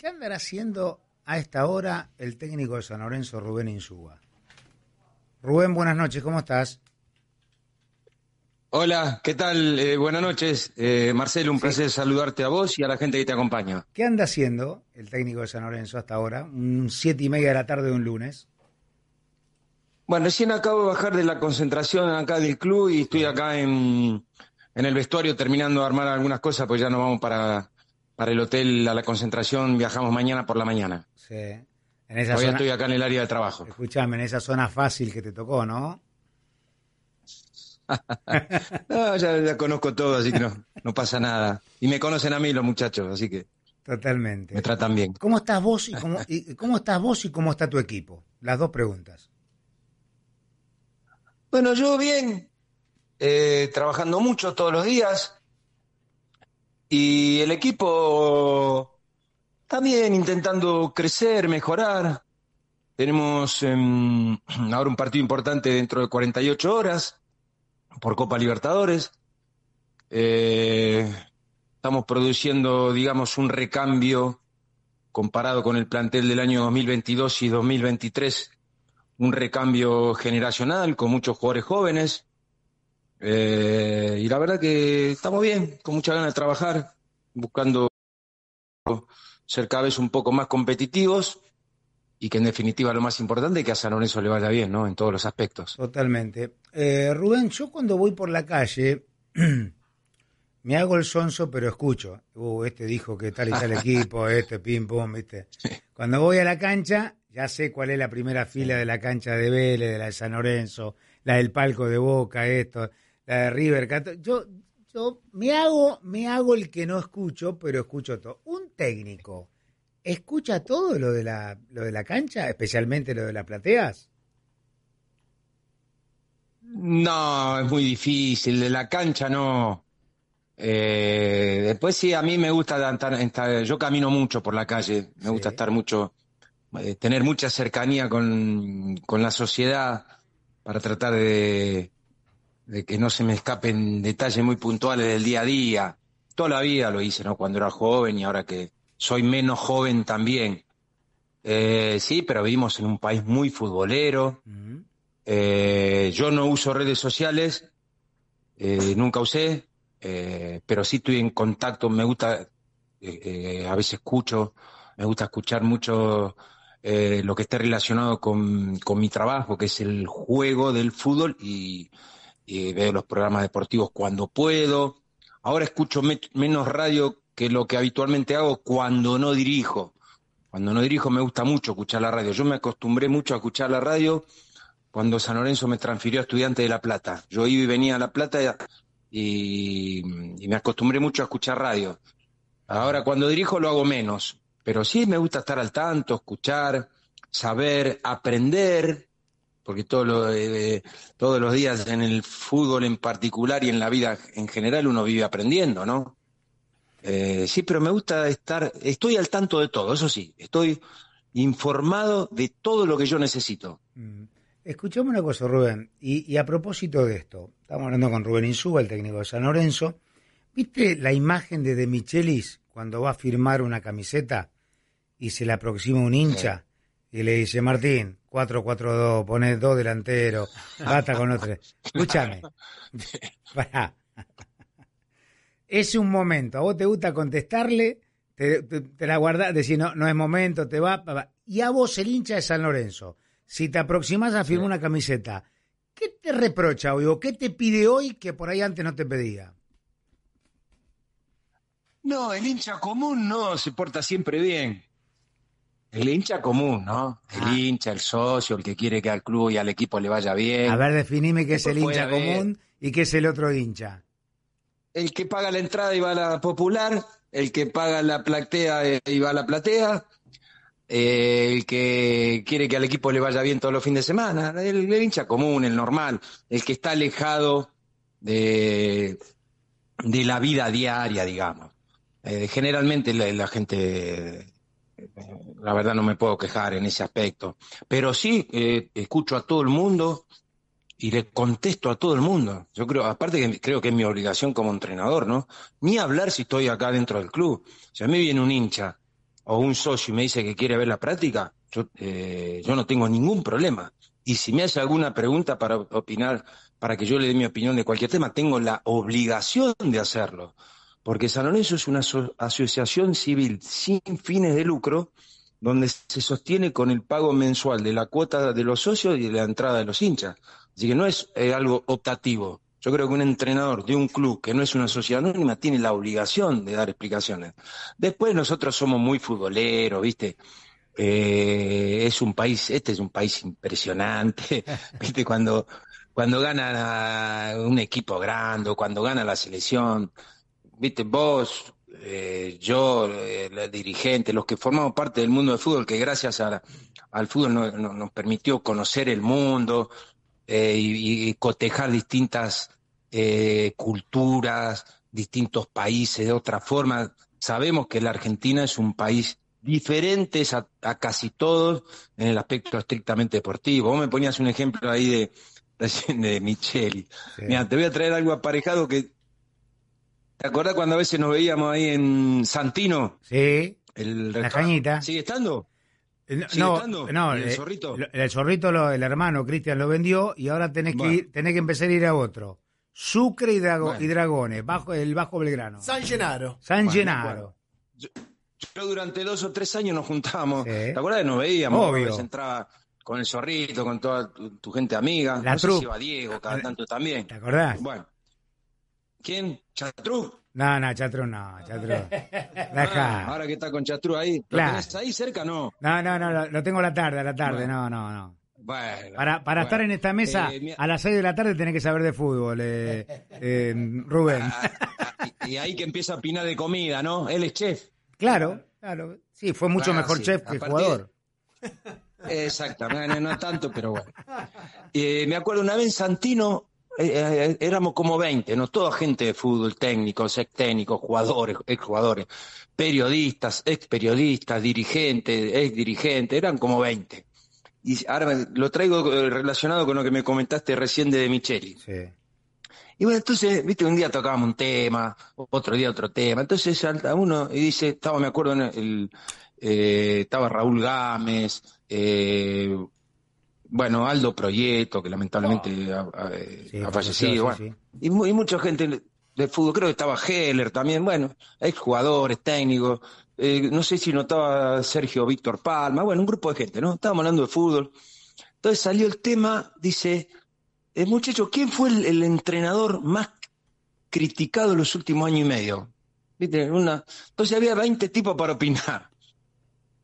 ¿Qué andará haciendo a esta hora el técnico de San Lorenzo, Rubén Insúa? Rubén, buenas noches, ¿cómo estás? Hola, ¿qué tal? Eh, buenas noches. Eh, Marcelo, un placer saludarte a vos y a la gente que te acompaña. ¿Qué anda haciendo el técnico de San Lorenzo hasta ahora? Un siete y media de la tarde de un lunes. Bueno, recién acabo de bajar de la concentración acá del club y estoy acá en, en el vestuario terminando de armar algunas cosas, pues ya nos vamos para, para el hotel a la concentración, viajamos mañana por la mañana. Sí. En esa Hoy estoy acá en el área de trabajo. Escúchame, en esa zona fácil que te tocó, ¿no? no, ya, conozco todo, así que no, no pasa nada. Y me conocen a mí los muchachos, así que. Totalmente. Me tratan bien. ¿Cómo estás vos y cómo, cómo estás vos y cómo está tu equipo? Las dos preguntas. Bueno, yo bien, eh, trabajando mucho todos los días. Y el equipo también intentando crecer, mejorar. Tenemos em, ahora un partido importante dentro de 48 horas por Copa Libertadores. Eh, estamos produciendo, digamos, un recambio comparado con el plantel del año 2022 y 2023, un recambio generacional con muchos jugadores jóvenes. Eh, y la verdad que estamos bien, con mucha ganas de trabajar, buscando ser cada vez un poco más competitivos y que en definitiva lo más importante es que a San Lorenzo le vaya bien, ¿no? En todos los aspectos. Totalmente. Eh, Rubén, yo cuando voy por la calle me hago el sonso, pero escucho. Uh, este dijo que tal y tal equipo, este pim pum, ¿viste? Cuando voy a la cancha, ya sé cuál es la primera fila de la cancha de Vélez, de la de San Lorenzo, la del palco de Boca, esto, la de River. Yo, yo me hago, me hago el que no escucho, pero escucho todo. Un técnico ¿Escucha todo lo de la, lo de la cancha, especialmente lo de las plateas? No, es muy difícil. De la cancha no. Eh, después sí, a mí me gusta estar, yo camino mucho por la calle, me gusta estar mucho, eh, tener mucha cercanía con, con, la sociedad para tratar de, de que no se me escapen detalles muy puntuales del día a día. Toda la vida lo hice, ¿no? Cuando era joven y ahora que, soy menos joven también. Eh, sí, pero vivimos en un país muy futbolero. Eh, yo no uso redes sociales, eh, nunca usé, pero sí estoy en contacto, me gusta, a veces escucho, me gusta escuchar mucho lo que esté relacionado con, mi trabajo, que es el juego del fútbol y, veo los programas deportivos cuando puedo. Ahora escucho menos radio que lo que habitualmente hago cuando no dirijo. Cuando no dirijo me gusta mucho escuchar la radio. Yo me acostumbré mucho a escuchar la radio cuando San Lorenzo me transfirió a estudiante de La Plata. Yo iba y venía a La Plata y, me acostumbré mucho a escuchar radio. Ahora cuando dirijo lo hago menos, pero sí me gusta estar al tanto, escuchar, saber, aprender, porque todo eh, todos los días en el fútbol en particular y en la vida en general uno vive aprendiendo, ¿no? Eh, sí, pero me gusta estar, estoy al tanto de todo, eso sí, estoy informado de todo lo que yo necesito. Mm. Escuchame una cosa, Rubén, y, a propósito de esto, estamos hablando con Rubén Insúa, el técnico de San Lorenzo. ¿Viste la imagen de De Michelis cuando va a firmar una camiseta y se le aproxima un hincha y le dice, Martín, 4-4-2, pone dos delanteros, bata con otro. Escúchame, pará es un momento. A vos te gusta contestarle, te, la guardás, decir no, no es momento, te va, Y a vos el hincha de San Lorenzo, si te aproximas a firmar una camiseta, ¿qué te reprocha hoy o qué te pide hoy que por ahí antes no te pedía? No, el hincha común no se porta siempre bien. El hincha común, ¿no? El ah. hincha, el socio, el que quiere que al club y al equipo le vaya bien. A ver, definime qué es el hincha común y qué es el otro hincha el que paga la entrada y va a la popular, el que paga la platea y va a la platea, eh, el que quiere que al equipo le vaya bien todos los fines de semana, el, hincha común, el normal, el que está alejado de, de la vida diaria, digamos. Eh, generalmente la, gente, la verdad no me puedo quejar en ese aspecto, pero sí eh, escucho a todo el mundo y le contesto a todo el mundo. Yo creo, aparte que creo que es mi obligación como entrenador, ¿no? Ni hablar si estoy acá dentro del club. Si a mí viene un hincha o un socio y me dice que quiere ver la práctica, yo, eh, yo no tengo ningún problema. Y si me hace alguna pregunta para opinar, para que yo le dé mi opinión de cualquier tema, tengo la obligación de hacerlo. Porque San Lorenzo es una asociación civil sin fines de lucro, donde se sostiene con el pago mensual de la cuota de los socios y de la entrada de los hinchas. Así que no es eh, algo optativo. Yo creo que un entrenador de un club que no es una sociedad anónima tiene la obligación de dar explicaciones. Después nosotros somos muy futboleros, ¿viste? Eh, es un país, este es un país impresionante, ¿viste? Cuando, cuando gana un equipo grande, cuando gana la selección, ¿viste? Vos, eh, yo, el dirigente, los que formamos parte del mundo del fútbol, que gracias al fútbol nos permitió conocer el mundo, eh, y, cotejar distintas eh, culturas, distintos países de otra forma. Sabemos que la Argentina es un país diferente a, casi todos en el aspecto estrictamente deportivo. Vos me ponías un ejemplo ahí de, de Micheli. Mira, te voy a traer algo aparejado que... ¿Te acordás cuando a veces nos veíamos ahí en Santino? Sí. la cañita. ¿Sigue estando? Eh, no, no, el, eh, zorrito? el zorrito, el hermano Cristian lo vendió y ahora tenés que ir, tenés que empezar a ir a otro. Sucre y, Dragones, bajo, el Bajo Belgrano. San Genaro. San Genaro. Yo, durante dos o tres años nos juntábamos. ¿Te acuerdas? Nos veíamos. Obvio. entraba con el zorrito, con toda tu, gente amiga. La no iba Diego cada tanto también. ¿Te acordás? Bueno. ¿Quién? ¿Chatru? No, no, Chatru no, Chatru. Ah, ahora que está con Chatru ahí. ¿Lo tenés ahí cerca no? No, no, no, lo, tengo a la tarde, a la tarde, no, no, no. Bueno, para para estar en esta mesa eh, a las 6 de la tarde tenés que saber de fútbol, eh, eh, Rubén. Ah, ah, y ahí que empieza a opinar de comida, ¿no? Él es chef. Claro, claro. Sí, fue mucho mejor chef que jugador. Exactamente, no tanto, pero bueno. me acuerdo una vez en Santino eh, eh, éramos como 20, ¿no? Toda gente de fútbol, técnicos, ex técnicos, jugadores, ex jugadores, periodistas, ex periodistas, dirigentes, ex dirigentes, eran como 20. Y ahora lo traigo eh, relacionado con lo que me comentaste recién de Micheli. Sí. Y bueno, entonces, viste, un día tocábamos un tema, otro día otro tema. Entonces salta uno y dice, estaba, me acuerdo, el, estaba Raúl Gámez, eh, bueno, Aldo Proyecto, que lamentablemente ha, fallecido, Y, mucha gente de fútbol, creo que estaba Heller también, bueno, exjugadores, técnicos, eh, no sé si notaba Sergio Víctor Palma, bueno, un grupo de gente, ¿no? Estábamos hablando de fútbol. Entonces salió el tema, dice, el eh, muchacho, ¿quién fue el, entrenador más criticado en los últimos años y medio? ¿Viste? Una... Entonces había 20 tipos para opinar.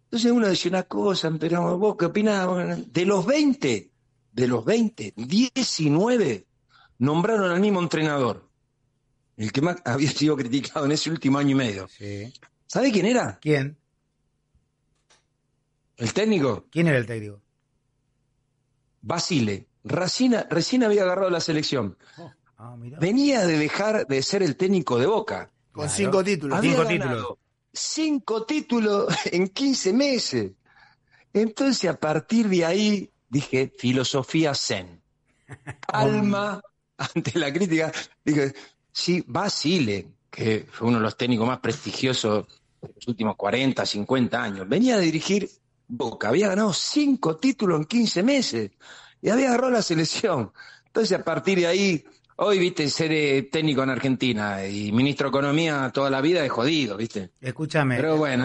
Entonces uno decía una cosa, pero vos qué opinás, de los 20, de los 20, 19 nombraron al mismo entrenador, el que más había sido criticado en ese último año y medio. Sí. ¿Sabe quién era? ¿Quién? ¿El técnico? ¿Quién era el técnico? Basile. recién había agarrado la selección. Oh, ah, Venía de dejar de ser el técnico de Boca. Con cinco títulos. cinco títulos cinco títulos en 15 meses. Entonces, a partir de ahí, dije, filosofía zen. Alma ante la crítica. Dije, sí, Basile, que fue uno de los técnicos más prestigiosos de los últimos 40, 50 años, venía a dirigir Boca, había ganado cinco títulos en 15 meses y había agarrado la selección. Entonces, a partir de ahí, Hoy, viste, ser técnico en Argentina y ministro de Economía toda la vida es jodido, viste. Escúchame, pero bueno,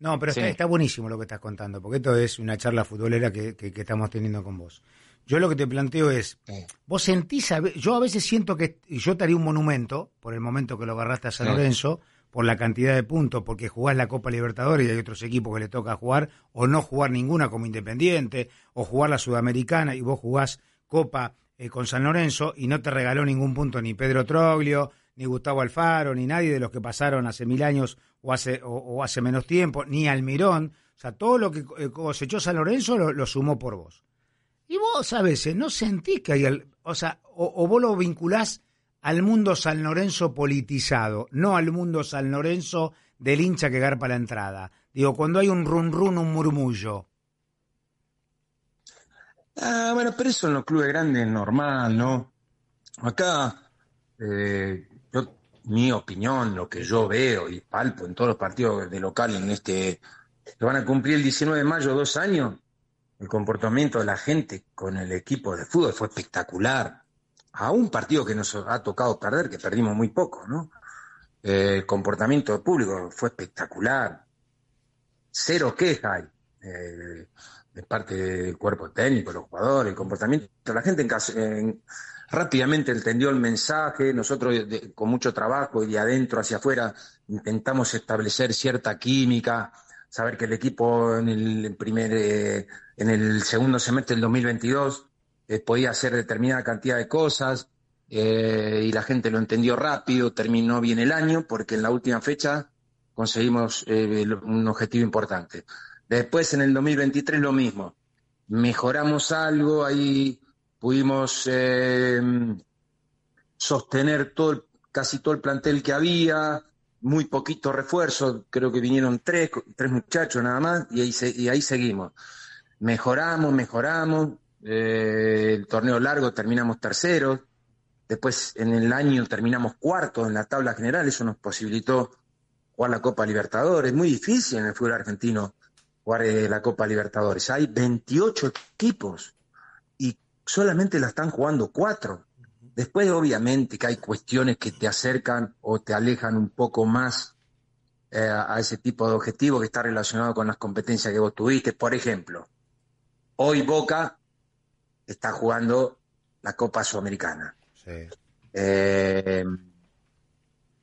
No, pero está, buenísimo lo que estás contando, porque esto es una charla futbolera que, estamos teniendo con vos. Yo lo que te planteo es, vos sentís, yo a veces siento que yo te haría un monumento por el momento que lo agarraste a San Lorenzo, por la cantidad de puntos, porque jugás la Copa Libertadores y hay otros equipos que le toca jugar, o no jugar ninguna como Independiente, o jugar la Sudamericana y vos jugás Copa eh, con San Lorenzo y no te regaló ningún punto ni Pedro Troglio, ni Gustavo Alfaro, ni nadie de los que pasaron hace mil años o hace, o, hace menos tiempo, ni Almirón. O sea, todo lo que eh, cosechó San Lorenzo lo, sumó por vos. Y vos a veces no sentís que hay, o sea, o, vos lo vinculás al mundo San Lorenzo politizado, no al mundo San Lorenzo del hincha que garpa la entrada. Digo, cuando hay un run run, un murmullo, Ah, bueno, pero eso en los clubes grandes es normal, ¿no? Acá, eh, yo, mi opinión, lo que yo veo y palpo en todos los partidos de local en este que van a cumplir el 19 de mayo dos años, el comportamiento de la gente con el equipo de fútbol fue espectacular. A un partido que nos ha tocado perder, que perdimos muy poco, ¿no? Eh, el comportamiento público fue espectacular. Cero queja eh, de parte del cuerpo técnico, los jugadores, el comportamiento la gente en, rápidamente entendió el mensaje, nosotros con mucho trabajo y de adentro hacia afuera intentamos establecer cierta química, saber que el equipo en el primer, eh, en el segundo semestre del 2022 podía hacer determinada cantidad de cosas, eh, y la gente lo entendió rápido, terminó bien el año, porque en la última fecha conseguimos eh, un objetivo importante. Después en el 2023 lo mismo, mejoramos algo, ahí pudimos eh, sostener casi todo el plantel que había, muy poquito refuerzo, creo que vinieron tres, tres muchachos nada más, y ahí, y ahí seguimos. Mejoramos, mejoramos, el torneo largo terminamos terceros, Después en el año terminamos cuarto en la tabla general, eso nos posibilitó jugar la Copa Libertadores. Es muy difícil en el fútbol argentino jugar eh, la Copa Libertadores. Hay 28 equipos y solamente la están jugando cuatro. Después, obviamente, que hay cuestiones que te acercan o te alejan un poco más eh, a ese tipo de objetivo que está relacionado con las competencias que vos tuviste. Por ejemplo, hoy Boca está jugando la Copa Sudamericana. Eh,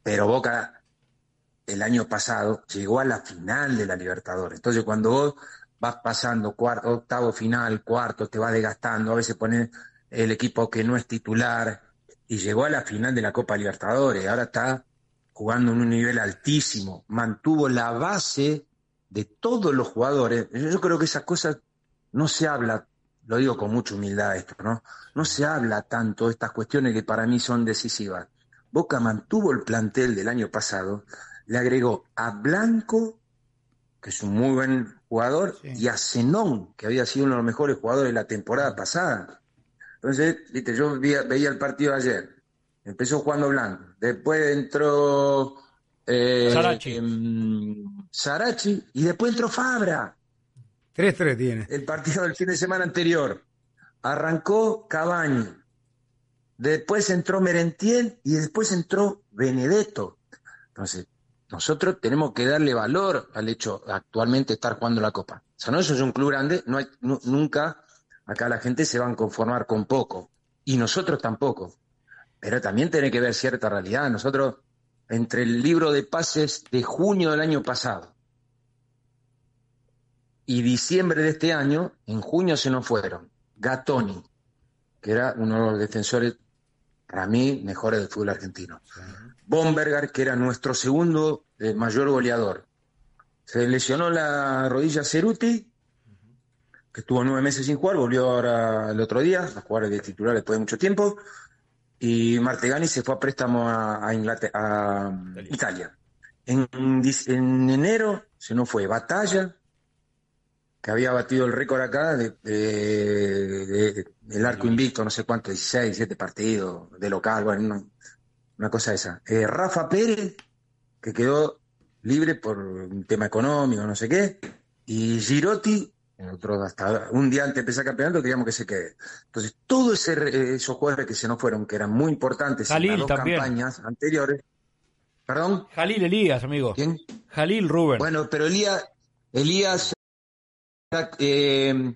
pero Boca el año pasado llegó a la final de la Libertadores. Entonces, cuando vos vas pasando cuarto, octavo final, cuarto, te vas desgastando, a veces pones el equipo que no es titular y llegó a la final de la Copa Libertadores. Ahora está jugando en un nivel altísimo, mantuvo la base de todos los jugadores. Yo creo que esas cosas no se habla lo digo con mucha humildad esto, ¿no? No se habla tanto de estas cuestiones que para mí son decisivas. Boca mantuvo el plantel del año pasado, le agregó a Blanco, que es un muy buen jugador, y a Zenón, que había sido uno de los mejores jugadores de la temporada pasada. Entonces, viste, yo veía, el partido ayer. Empezó jugando Blanco. Después entró eh, Sarachi. Em, Sarachi y después entró Fabra. 3-3 tiene. El partido del fin de semana anterior. Arrancó Cabañi. Después entró Merentiel y después entró Benedetto. Entonces, nosotros tenemos que darle valor al hecho de actualmente estar jugando la Copa. O sea, no eso es un club grande, no hay, nunca acá la gente se va a conformar con poco. Y nosotros tampoco. Pero también tiene que ver cierta realidad. Nosotros, entre el libro de pases de junio del año pasado y diciembre de este año, en junio se nos fueron Gatoni, que era uno de los defensores, para mí, mejores del fútbol argentino. Bomberger, que era nuestro segundo eh, mayor goleador. Se lesionó la rodilla Ceruti, que estuvo nueve meses sin jugar, volvió ahora el otro día a jugar de titular después de mucho tiempo. Y Martegani se fue a préstamo a, Inglaterra, a Italia. En, en enero se nos fue Batalla, que había batido el récord acá de, del arco invicto, no sé cuánto, 16, 17 partidos de local, bueno, una, cosa esa. Eh, Rafa Pérez, que quedó libre por un tema económico, no sé qué, y Girotti, nosotros hasta un día antes de empezar el campeonato queríamos que se quede. Entonces, todos esos jugadores que se nos fueron, que eran muy importantes en las dos campañas anteriores. ¿Perdón? Jalil Elías, amigo. ¿Quién? Jalil Rubén. Bueno, pero Elías, Elías eh,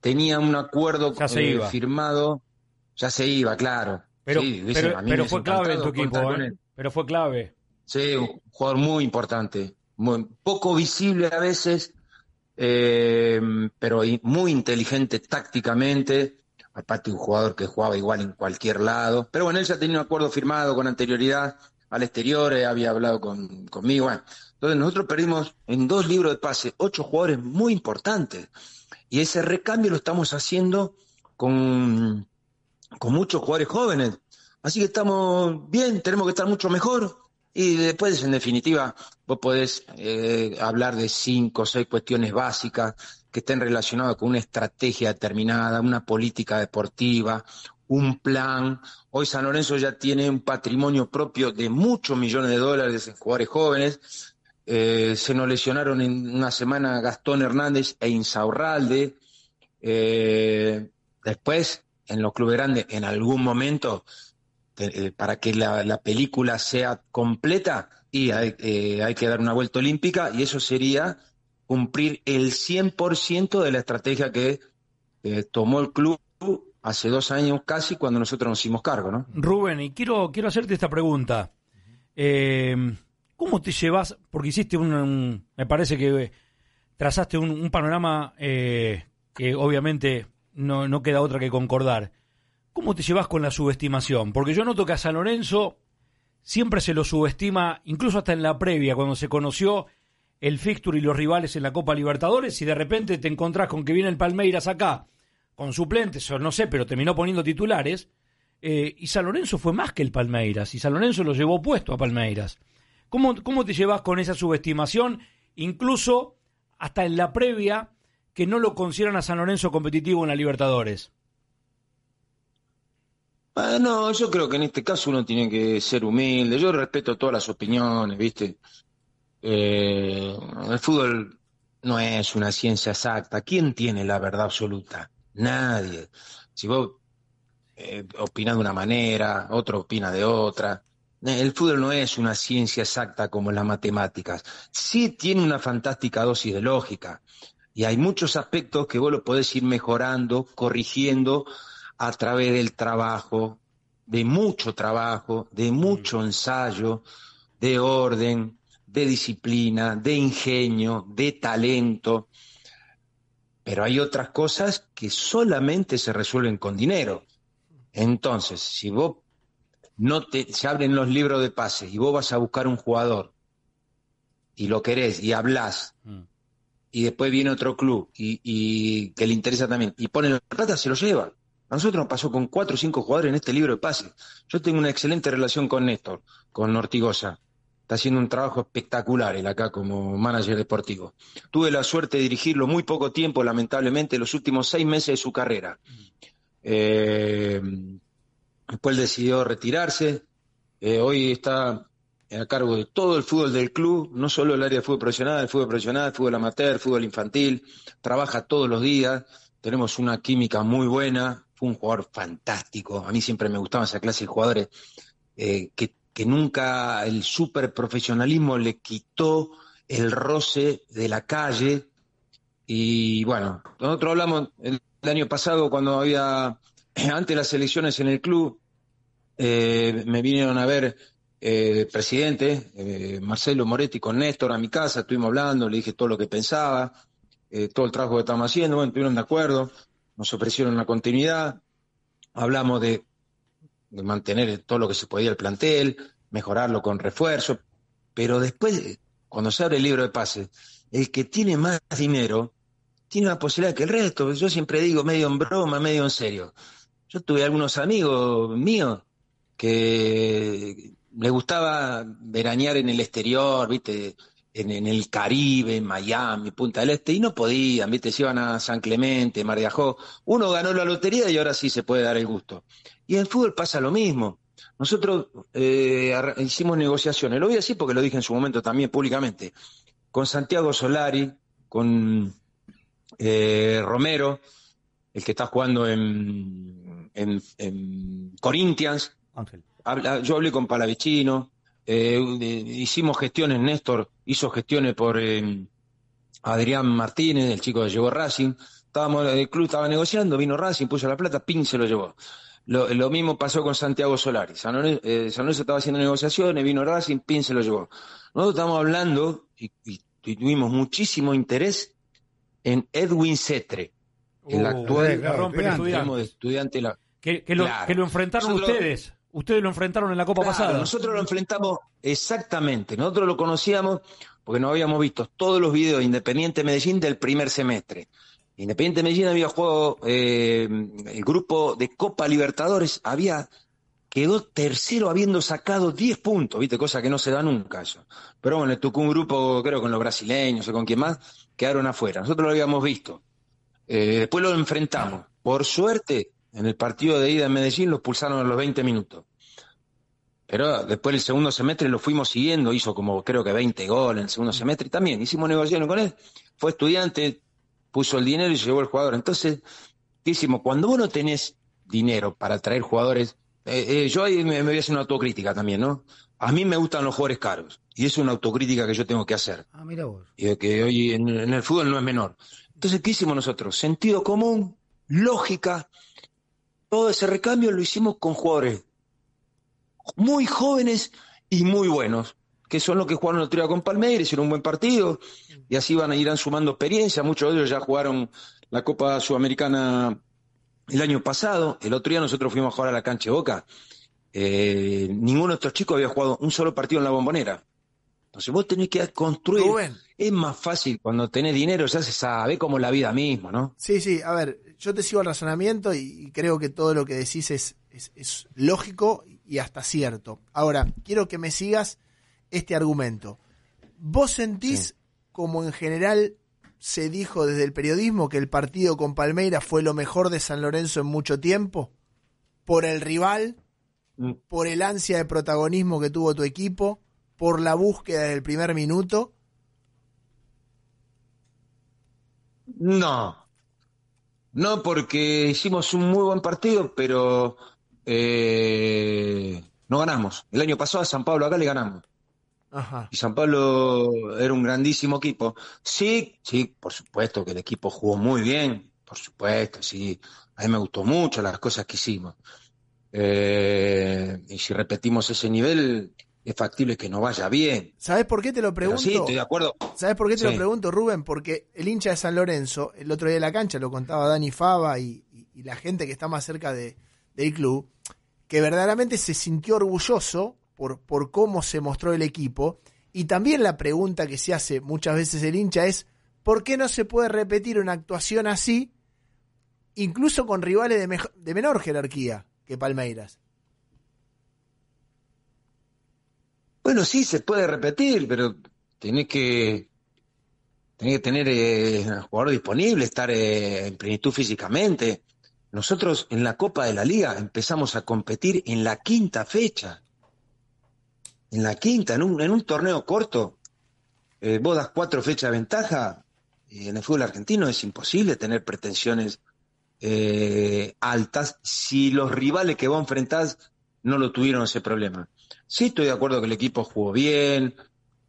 tenía un acuerdo eh, firmado, ya se iba, claro. Pero, pero, fue clave en tu equipo, ¿eh? Pero fue clave. Sí, un jugador muy importante, muy, poco visible a veces, pero muy inteligente tácticamente. Aparte, un jugador que jugaba igual en cualquier lado. Pero bueno, él ya tenía un acuerdo firmado con anterioridad al exterior, había hablado con, conmigo. Bueno, entonces nosotros perdimos en dos libros de pase ocho jugadores muy importantes. Y ese recambio lo estamos haciendo con, con muchos jugadores jóvenes. Así que estamos bien, tenemos que estar mucho mejor. Y después, en definitiva, vos podés eh, hablar de cinco o seis cuestiones básicas que estén relacionadas con una estrategia determinada, una política deportiva, un plan. Hoy San Lorenzo ya tiene un patrimonio propio de muchos millones de dólares en jugadores jóvenes eh, se nos lesionaron en una semana Gastón Hernández e Insaurralde. Eh, después, en los clubes grandes, en algún momento, eh, para que la, película sea completa, y hay, hay, que dar una vuelta olímpica, y eso sería cumplir el 100% de la estrategia que tomó el club hace dos años casi cuando nosotros nos hicimos cargo, ¿no? Rubén, y quiero, quiero hacerte esta pregunta. Eh, ¿Cómo te llevas? Porque hiciste un, me parece que trazaste un, panorama eh, que obviamente no, no, queda otra que concordar. ¿Cómo te llevas con la subestimación? Porque yo noto que a San Lorenzo siempre se lo subestima, incluso hasta en la previa, cuando se conoció el fixture y los rivales en la Copa Libertadores, y de repente te encontrás con que viene el Palmeiras acá, con suplentes, o no sé, pero terminó poniendo titulares, eh, y San Lorenzo fue más que el Palmeiras, y San Lorenzo lo llevó puesto a Palmeiras. ¿Cómo, ¿Cómo te llevas con esa subestimación, incluso hasta en la previa, que no lo consideran a San Lorenzo competitivo en la Libertadores? Ah, no, yo creo que en este caso uno tiene que ser humilde. Yo respeto todas las opiniones, ¿viste? Eh, el fútbol no es una ciencia exacta. ¿Quién tiene la verdad absoluta? Nadie. Si vos eh, opinás de una manera, otro opina de otra. El fútbol no es una ciencia exacta como las matemáticas. Sí tiene una fantástica dosis de lógica. Y hay muchos aspectos que vos lo podés ir mejorando, corrigiendo a través del trabajo, de mucho trabajo, de mucho mm. ensayo, de orden, de disciplina, de ingenio, de talento. Pero hay otras cosas que solamente se resuelven con dinero. Entonces, si vos no te, se abren los libros de pases y vos vas a buscar un jugador y lo querés y hablas mm. Y después viene otro club y, que le interesa también y pone la plata, se lo lleva. A nosotros nos pasó con cuatro o cinco jugadores en este libro de pases. Yo tengo una excelente relación con Néstor, con Ortigosa. Está haciendo un trabajo espectacular él acá como manager deportivo. Tuve la suerte de dirigirlo muy poco tiempo, lamentablemente, los últimos seis meses de su carrera. Eh, Después decidió retirarse. Eh, hoy está a cargo de todo el fútbol del club, no solo el área de fútbol profesional, el fútbol profesional, el fútbol amateur, el fútbol infantil. Trabaja todos los días. Tenemos una química muy buena. Fue un jugador fantástico. A mí siempre me gustaba esa clase de jugadores eh, que, que nunca el super profesionalismo le quitó el roce de la calle. Y bueno, nosotros hablamos el año pasado cuando había antes de las elecciones en el club, eh, me vinieron a ver eh, presidente, eh, Marcelo Moretti con Néstor a mi casa, estuvimos hablando, le dije todo lo que pensaba, eh, todo el trabajo que estamos haciendo, bueno, estuvieron de acuerdo, nos ofrecieron una continuidad, hablamos de, de mantener todo lo que se podía el plantel, mejorarlo con refuerzo, pero después, cuando se abre el libro de pases, el que tiene más dinero tiene más posibilidad que el resto, yo siempre digo medio en broma, medio en serio. Yo tuve algunos amigos míos que les gustaba veranear en el exterior, ¿viste? En, el Caribe, en Miami, Punta del Este, y no podían, ¿viste? Se iban a San Clemente, Mar de. Uno ganó la lotería y ahora sí se puede dar el gusto. Y en fútbol pasa lo mismo. Nosotros eh, hicimos negociaciones, lo voy a decir porque lo dije en su momento también públicamente, con Santiago Solari, con eh, Romero, el que está jugando en en, Corinthians. Yo hablé con Palavicino, eh, hicimos gestiones, Néstor hizo gestiones por eh, Adrián Martínez, el chico que llevó Racing. Estábamos, el club estaba negociando, vino Racing, puso la plata, pin se lo llevó. Lo, mismo pasó con Santiago Solari. San Lorenzo, eh, estaba haciendo negociaciones, vino Racing, pin se lo llevó. Nosotros estamos hablando y, tuvimos muchísimo interés en Edwin Cetre, el uh, actual de estudiante la, que, lo, enfrentaron ustedes. Ustedes lo enfrentaron en la Copa pasada. Nosotros lo enfrentamos exactamente. Nosotros lo conocíamos porque no habíamos visto todos los videos de Independiente Medellín del primer semestre. Independiente Medellín había jugado eh, el grupo de Copa Libertadores, había quedó tercero habiendo sacado 10 puntos, ¿viste? Cosa que no se da nunca eso. Pero bueno, le tocó un grupo, creo, con los brasileños o con quien más, quedaron afuera. Nosotros lo habíamos visto. Eh, después lo enfrentamos. Por suerte, en el partido de ida en Medellín lo expulsaron a los 20 minutos. Pero después el segundo semestre lo fuimos siguiendo, hizo como creo que 20 goles en el segundo semestre y también hicimos negociaciones con él. Fue estudiante, puso el dinero y llevó el jugador. Entonces, ¿qué hicimos? Cuando vos no tenés dinero para traer jugadores, eh, eh, yo ahí me, voy a hacer una autocrítica también, ¿no? A mí me gustan los jugadores caros y es una autocrítica que yo tengo que hacer. Ah, mira vos. Y que hoy en, en el fútbol no es menor. Entonces, ¿qué hicimos nosotros? Sentido común, lógica. Todo ese recambio lo hicimos con jugadores muy jóvenes y muy buenos, que son los que jugaron el otro día con Palmeiras, hicieron un buen partido, y así van a ir sumando experiencia. Muchos de ellos ya jugaron la Copa Sudamericana el año pasado. El otro día nosotros fuimos a jugar a la cancha de Boca. Eh, ninguno de estos chicos había jugado un solo partido en la bombonera. Entonces vos tenés que construir. Es más fácil cuando tenés dinero, ya se sabe como la vida misma, ¿no? Sí, sí, a ver, yo te sigo el razonamiento y, creo que todo lo que decís es, es, lógico y hasta cierto. Ahora, quiero que me sigas este argumento. ¿Vos sentís, como en general se dijo desde el periodismo, que el partido con Palmeira fue lo mejor de San Lorenzo en mucho tiempo? ¿Por el rival? Mm. ¿Por el ansia de protagonismo que tuvo tu equipo? ¿Por la búsqueda del primer minuto? No. No, porque hicimos un muy buen partido, pero eh, no ganamos. El año pasado a San Pablo acá le ganamos. Y San Pablo era un grandísimo equipo. Sí, sí, por supuesto que el equipo jugó muy bien, por supuesto, sí. A mí me gustó mucho las cosas que hicimos. Eh, y si repetimos ese nivel, es factible que no vaya bien. ¿Sabes por qué te lo pregunto? sí, estoy de acuerdo. ¿Sabes por qué te lo pregunto, Rubén? Porque el hincha de San Lorenzo, el otro día de la cancha, lo contaba Dani Fava y, la gente que está más cerca de, del club, que verdaderamente se sintió orgulloso por, por cómo se mostró el equipo. Y también la pregunta que se hace muchas veces el hincha es, ¿por qué no se puede repetir una actuación así, incluso con rivales de, de menor jerarquía que Palmeiras? Bueno, sí, se puede repetir, pero tenés que, tenés que tener eh, jugador disponible, estar eh, en plenitud físicamente. Nosotros en la Copa de la Liga empezamos a competir en la quinta fecha. En la quinta, en un, en un torneo corto. Eh, vos das cuatro fechas de ventaja. Y en el fútbol argentino es imposible tener pretensiones eh, altas si los rivales que vos enfrentás no lo tuvieron ese problema. Sí estoy de acuerdo que el equipo jugó bien,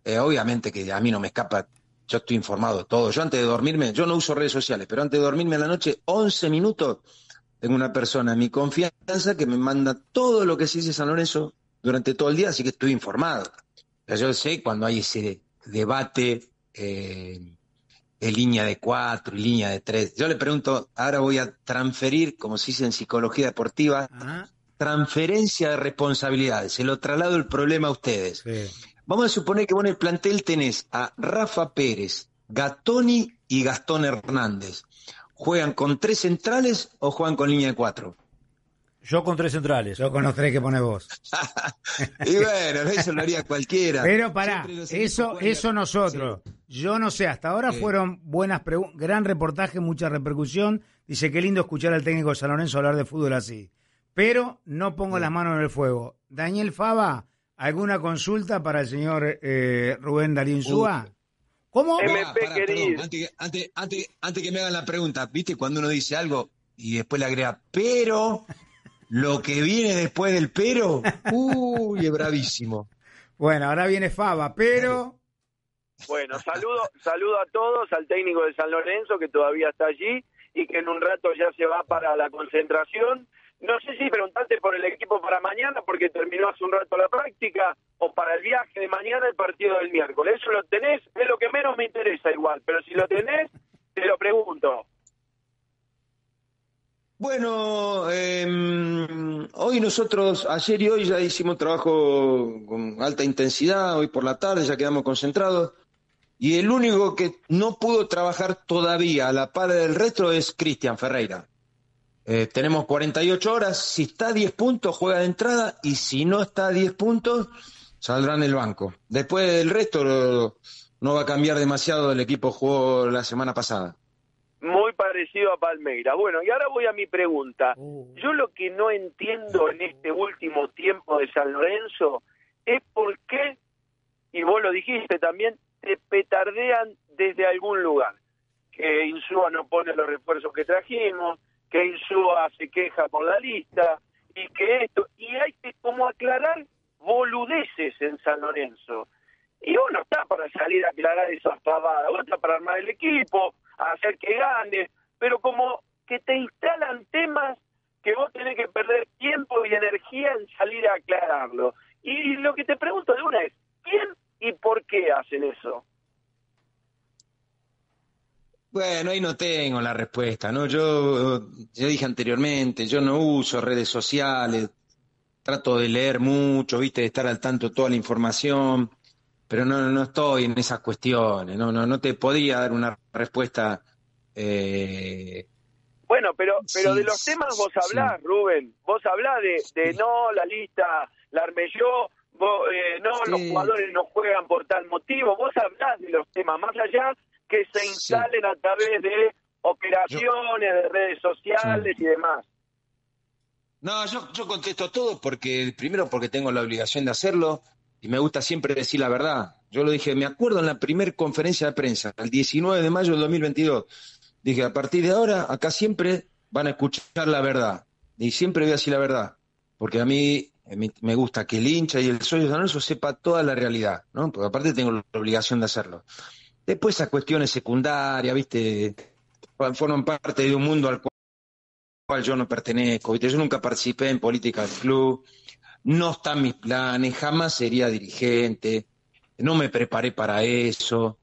eh, obviamente que a mí no me escapa, yo estoy informado de todo. Yo antes de dormirme, yo no uso redes sociales, pero antes de dormirme en la noche, 11 minutos, tengo una persona en mi confianza que me manda todo lo que se dice San Lorenzo durante todo el día, así que estoy informado. yo sé cuando hay ese debate eh, en línea de cuatro, y línea de tres. Yo le pregunto, ahora voy a transferir, como se dice en psicología deportiva, transferencia de responsabilidades, se lo traslado el problema a ustedes. Vamos a suponer que vos en el plantel tenés a Rafa Pérez, Gatoni y Gastón Hernández. ¿Juegan con tres centrales o juegan con línea de cuatro? Yo con tres centrales. Yo con los tres que pone vos. y bueno, eso lo haría cualquiera. Pero pará, eso, eso nosotros. Yo no sé, hasta ahora fueron buenas preguntas, gran reportaje, mucha repercusión. Dice, qué lindo escuchar al técnico de San Lorenzo hablar de fútbol así pero no pongo las manos en el fuego. Daniel Fava, ¿alguna consulta para el señor eh, Rubén Darío Insúa? ¿Cómo? antes, antes, que me hagan la pregunta, ¿viste cuando uno dice algo y después le agrega, pero lo que viene después del pero, uy, es bravísimo. Bueno, ahora viene Fava, pero... Bueno, saludo, saludo a todos, al técnico de San Lorenzo que todavía está allí y que en un rato ya se va para la concentración no sé si preguntarte por el equipo para mañana, porque terminó hace un rato la práctica, o para el viaje de mañana, el partido del miércoles. Eso lo tenés, es lo que menos me interesa igual, pero si lo tenés, te lo pregunto. Bueno, em, hoy nosotros, ayer y hoy ya hicimos trabajo con alta intensidad, hoy por la tarde ya quedamos concentrados, y el único que no pudo trabajar todavía a la par del resto es Cristian Ferreira. Eh, tenemos 48 horas, si está a 10 puntos juega de entrada y si no está a 10 puntos saldrá en el banco. Después del resto no va a cambiar demasiado el equipo jugó la semana pasada. Muy parecido a Palmeira. Bueno, y ahora voy a mi pregunta. Uh. Yo lo que no entiendo en este último tiempo de San Lorenzo es por qué, y vos lo dijiste también, te petardean desde algún lugar. Que Insúa no pone los refuerzos que trajimos, que Insúa se queja por la lista, y que esto, y hay que como aclarar boludeces en San Lorenzo. Y uno está para salir a aclarar esas pavadas, uno está para armar el equipo, hacer que gane, pero como que te instalan temas que vos tenés que perder tiempo y energía en salir a aclararlo. Y lo que te pregunto de una es, ¿quién y por qué hacen eso? Bueno, ahí no tengo la respuesta, ¿no? Yo, yo dije anteriormente, yo no uso redes sociales, trato de leer mucho, viste, de estar al tanto de toda la información, pero no, no estoy en esas cuestiones, no, no, no te podía dar una respuesta. Eh... Bueno, pero, pero Sí, de los temas vos sí. hablás, Rubén, vos hablás de, de no, la lista la armé yo, vos, eh, no, los jugadores no juegan por tal motivo, vos hablás de los temas, más allá que se instalen a través de operaciones, de redes sociales y demás. No, yo, yo contesto todo porque, primero porque tengo la obligación de hacerlo y me gusta siempre decir la verdad. Yo lo dije, me acuerdo en la primera conferencia de prensa, el 19 de mayo del 2022, dije, a partir de ahora, acá siempre van a escuchar la verdad. Y siempre voy a decir la verdad, porque a mí eh, me, me gusta que el hincha y el socio de San Lorenzo sepa toda la realidad, ¿no? Porque aparte tengo la obligación de hacerlo. Después esas cuestiones secundarias, ¿viste? Forman parte de un mundo al cual yo no pertenezco. ¿viste? Yo nunca participé en política del club, no están mis planes, jamás sería dirigente, no me preparé para eso.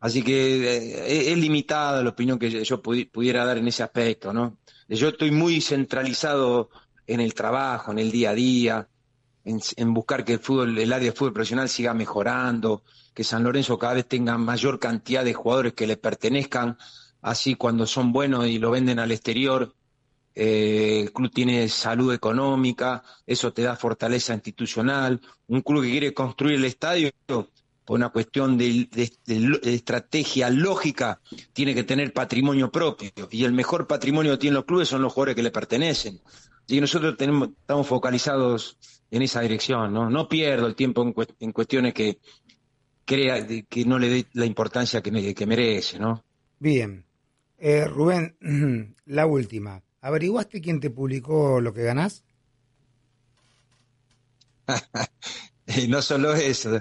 Así que eh, es limitada la opinión que yo pudi- pudiera dar en ese aspecto, ¿no? Yo estoy muy centralizado en el trabajo, en el día a día, en, buscar que el fútbol, el área de fútbol profesional siga mejorando, que San Lorenzo cada vez tenga mayor cantidad de jugadores que le pertenezcan, así cuando son buenos y lo venden al exterior, eh, el club tiene salud económica, eso te da fortaleza institucional, un club que quiere construir el estadio por una cuestión de estrategia lógica, tiene que tener patrimonio propio, y el mejor patrimonio que tienen los clubes son los jugadores que le pertenecen. Y nosotros tenemos, estamos focalizados en esa dirección, ¿no? No pierdo el tiempo en, cuest- en cuestiones que crea que no le dé la importancia que, me- que merece, ¿no? Bien. Eh, Rubén, la última. ¿Averiguaste quién te publicó lo que ganás? Y no solo eso.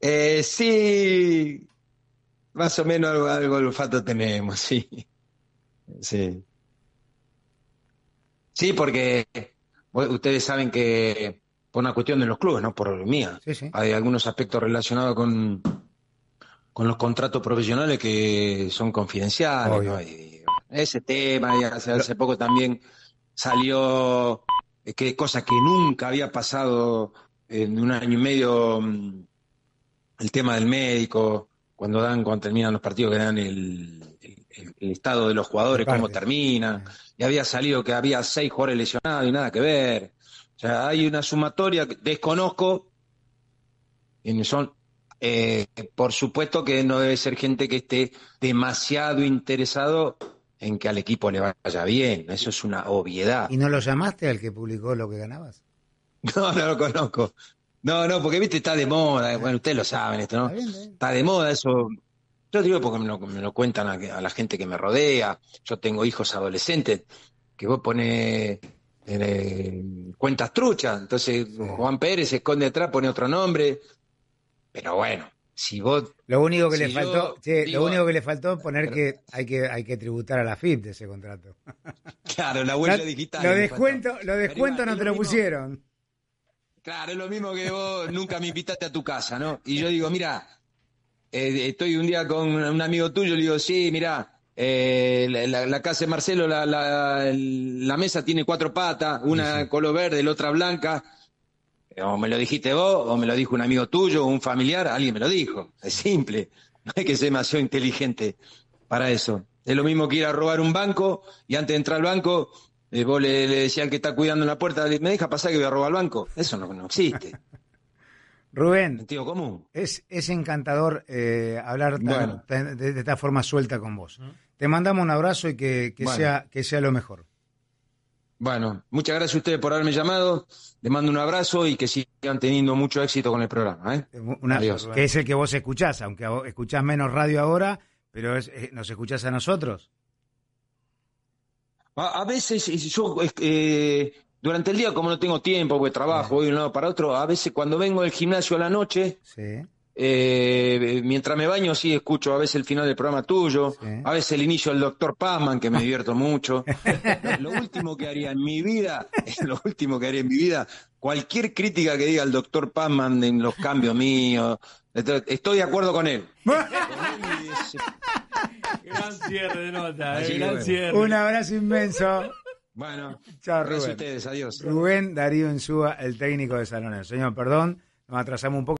Eh, sí, más o menos algo, algo olfato tenemos, sí. Sí. Sí, porque ustedes saben que por una cuestión de los clubes, no por mía, Sí, sí. hay algunos aspectos relacionados con, con los contratos profesionales que son confidenciales. ¿no? Y ese tema, y hace, hace poco también salió eh, que cosa que nunca había pasado en un año y medio, mm, el tema del médico, cuando dan, cuando terminan los partidos que dan el, el- el- estado de los jugadores, cómo terminan, y había salido que había seis jugadores lesionados y nada que ver. Sea, hay una sumatoria que desconozco, y son, eh, por supuesto que no debe ser gente que esté demasiado interesado en que al equipo le vaya bien, eso es una obviedad. ¿Y no lo llamaste al que publicó lo que ganabas? No, no lo conozco. No, no, porque viste, está de moda, bueno, ustedes lo saben esto, ¿no? Está bien, de moda eso. Yo digo porque me lo, me lo cuentan a, a la gente que me rodea. Yo tengo hijos adolescentes que vos pones eh, cuentas truchas. Entonces Juan Pérez se esconde atrás, pone otro nombre. Pero bueno, si vos. Lo único que Si le faltó, che, digo- lo único que le faltó es poner Pero- que hay que hay que tributar a la FIP de ese contrato. Claro, la huella digital. Lo descuento, lo descuento Pero no te lo pusieron. Claro, es lo mismo que vos nunca me invitaste a tu casa, ¿no? Y yo digo, mira, eh, estoy un día con un amigo tuyo, le digo, sí, mira, eh, la, casa de Marcelo, la, la, la mesa tiene cuatro patas, una color verde, la otra blanca. O me lo dijiste vos, o me lo dijo un amigo tuyo, o un familiar, alguien me lo dijo. Es simple. No hay que ser demasiado inteligente para eso. Es lo mismo que ir a robar un banco y antes de entrar al banco, eh, vos le, le decías al que está cuidando en la puerta, me deja pasar que voy a robar el banco. Eso no, no existe. Rubén, Sentido común. es, es encantador eh, hablar tan- Bueno. tan- de, de esta forma suelta con vos. Te mandamos un abrazo y que, que Bueno. sea, que sea lo mejor. Bueno, muchas gracias a ustedes por haberme llamado. Les mando un abrazo y que sigan teniendo mucho éxito con el programa. ¿eh? Una- Adiós. que es el que vos escuchás, aunque escuchás menos radio ahora, pero es- eh, nos escuchás a nosotros. A, a veces yo eh, durante el día como no tengo tiempo porque trabajo voy de un lado para otro, a veces cuando vengo del gimnasio a la noche, Sí. eh, mientras me baño sí escucho a veces el final del programa tuyo, Sí. a veces el inicio del doctor Pazman que me divierto mucho. lo, lo último que haría en mi vida, lo último que haría en mi vida, cualquier crítica que diga el doctor Pazman en los cambios míos, estoy- de acuerdo con él. Gran cierre de nota, eh, gran bueno. cierre. Un abrazo inmenso. Bueno, Chao, gracias a Rubén. ustedes, adiós. Rubén Darío Insúa, el técnico de San Lorenzo. Señor, perdón, nos atrasamos un poco.